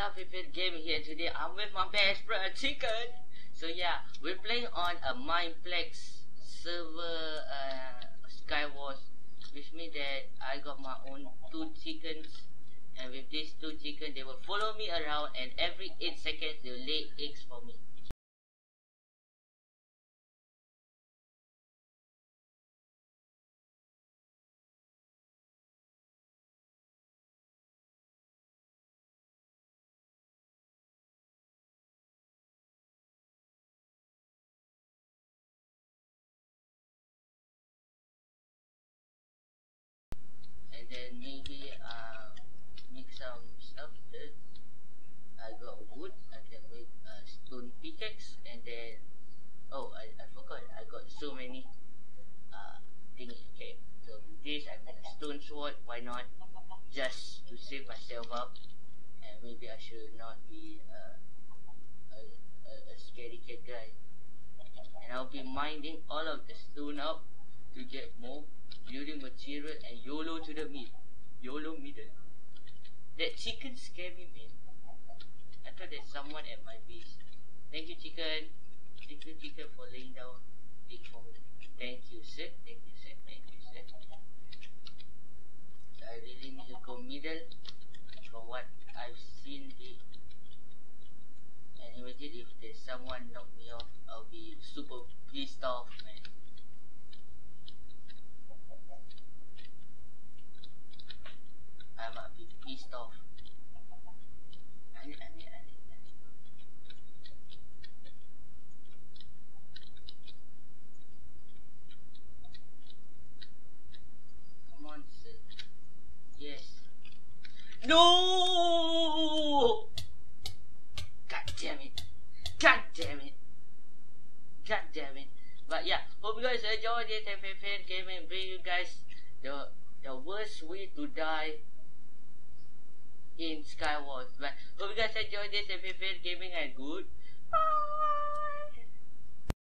up, Fifth Gaming here today. I'm with my best friend, Chicken. So yeah, we're playing on a Mineplex server, uh, Skywars, which means that I got my own two chickens. And with these two chickens, they will follow me around and every 8 seconds, they'll lay stone and then oh I, I forgot I got so many uh things okay so this I make a stone sword why not just to save myself up and maybe I should not be uh, a, a, a scary cat guy and I'll be mining all of the stone up to get more building material and YOLO to the mid. YOLO middle. That chicken scared me, man. I thought there's someone at my base. Thank you, chicken. Thank you, chicken, for laying down for me. Thank you, sir. Thank you, sir. Thank you, sir. So I really need to go middle from what I've seen. The and imagine if there's someone knock me off, I'll be super pissed off, man. I might be pissed off. I need, I need, I need, I need. Come on, sir. Yes. No! God damn it. God damn it. God damn it. But yeah, hope you guys enjoyed this Fifir gaming. Bring you guys the the worst way to die in Skywars. But hope you guys enjoyed this Fifir gaming and good. Bye.